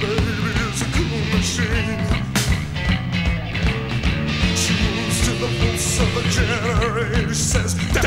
Generation. Says!